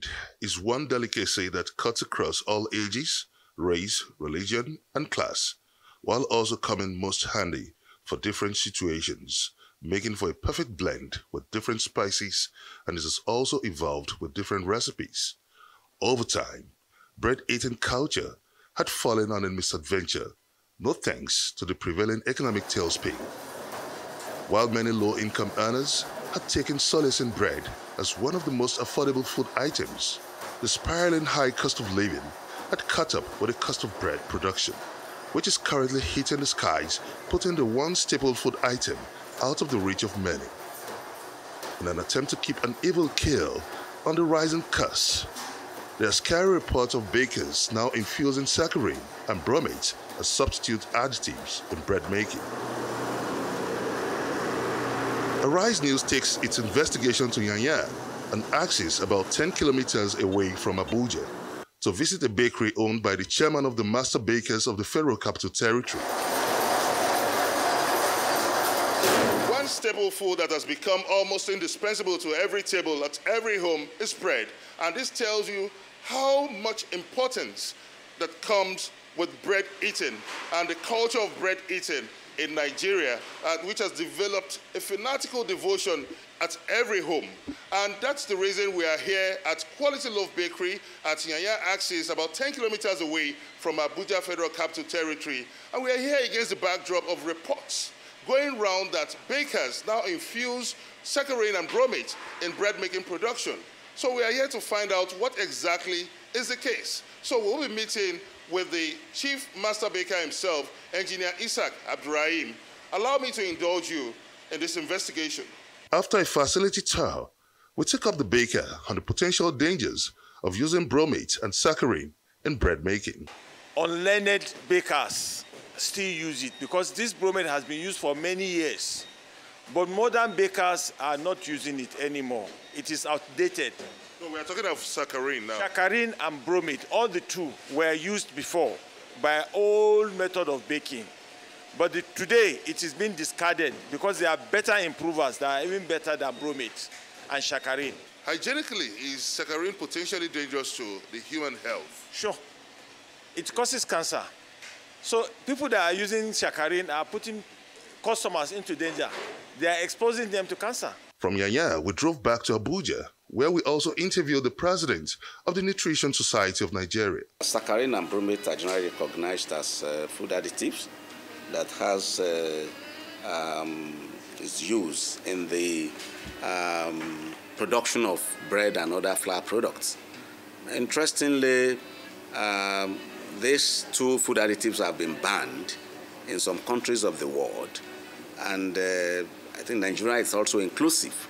bread is one delicacy that cuts across all ages, race, religion, and class, while also coming most handy for different situations, making for a perfect blend with different spices, and it has also evolved with different recipes. Over time, bread eating culture had fallen on a misadventure, no thanks to the prevailing economic tailspin. While many low income earners had taken solace in bread as one of the most affordable food items, the spiraling high cost of living had caught up with the cost of bread production, which is currently hitting the skies, putting the one staple food item out of the reach of many. In an attempt to keep an evil kill on the rising costs, there are scary reports of bakers now infusing saccharin and bromate as substitute additives in bread making. Arise News takes its investigation to Nyanya an axis about 10 kilometers away from Abuja to visit a bakery owned by the chairman of the Master Bakers of the Federal Capital Territory. One staple food that has become almost indispensable to every table at every home is bread. And this tells you how much importance that comes with bread eating and the culture of bread eating in Nigeria, uh, which has developed a fanatical devotion at every home. And that's the reason we are here at Quality Love Bakery at Nyanya Axis, about 10 kilometers away from Abuja Federal Capital Territory. And we are here against the backdrop of reports going round that bakers now infuse saccharin and bromate in bread making production. So we are here to find out what exactly is the case. So we'll be meeting with the chief master baker himself, engineer Isaac Abdurrahim. Allow me to indulge you in this investigation. After a facility tour, we took up the baker on the potential dangers of using bromate and saccharin in bread making. Unlearned bakers still use it because this bromate has been used for many years. But modern bakers are not using it anymore. It is outdated. No, we are talking of saccharine now. Saccharine and bromate, all the two were used before by old method of baking. But the, today it is being discarded because there are better improvers that are even better than bromate and saccharine. Hygienically, is saccharine potentially dangerous to the human health? Sure. It causes cancer. So people that are using saccharine are putting customers into danger. They are exposing them to cancer. From Nyanya, we drove back to Abuja, where we also interviewed the president of the Nutrition Society of Nigeria. Saccharin and bromate are generally recognized as uh, food additives that has uh, um, its use in the um, production of bread and other flour products. Interestingly, um, these two food additives have been banned in some countries of the world, and uh, I think Nigeria is also inclusive.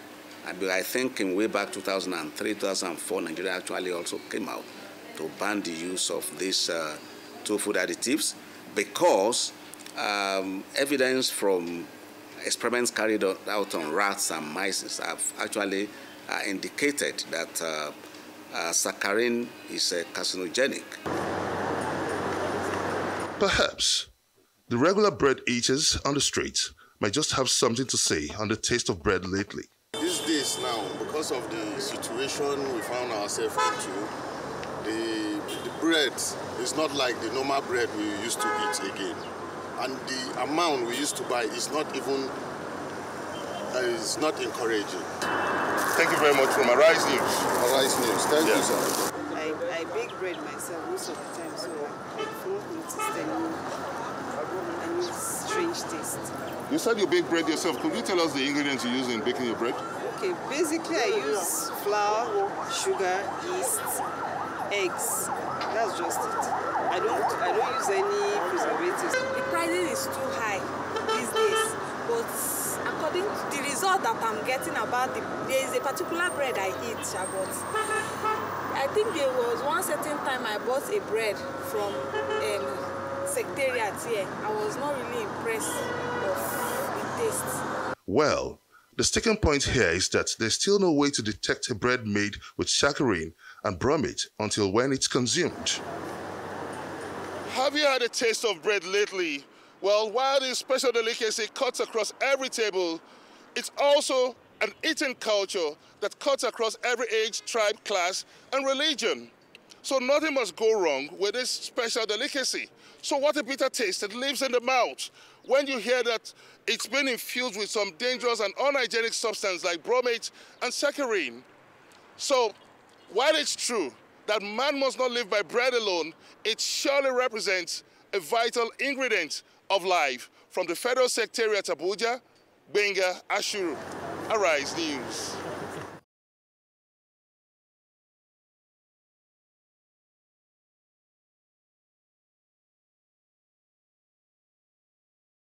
I think in way back 2003, 2004, Nigeria actually also came out to ban the use of these uh, two food additives because um, evidence from experiments carried out on rats and mice have actually uh, indicated that uh, uh, saccharin is a carcinogenic. Perhaps the regular bread eaters on the streets might just have something to say on the taste of bread lately. These days now, because of the situation we found ourselves into, the, the bread is not like the normal bread we used to eat again. And the amount we used to buy is not even, uh, is not encouraging. Thank you very much from Arise News. Arise News, thank yeah. you sir. I, I bake bread myself most of the time, so I don't notice any, any strange taste. You said you bake bread yourself. Could you tell us the ingredients you use in baking your bread? Okay, basically I use flour, sugar, yeast, eggs. That's just it. I don't I don't use any preservatives. The pricing is too high these days, but according to the result that I'm getting about the there is a particular bread I eat, but I think there was one certain time I bought a bread from um, Secretariat here. I was not really impressed of the taste. Well, the sticking point here is that there's still no way to detect a bread made with saccharin and bromate until when it's consumed. Have you had a taste of bread lately? Well, while this special delicacy cuts across every table, it's also an eating culture that cuts across every age, tribe, class, and religion. So nothing must go wrong with this special delicacy. So what a bitter taste, it leaves in the mouth. When you hear that it's been infused with some dangerous and unhygienic substance like bromate and saccharine. So while it's true that man must not live by bread alone, it surely represents a vital ingredient of life. From the Federal Secretariat Abuja, Benga Ashuru. Arise News.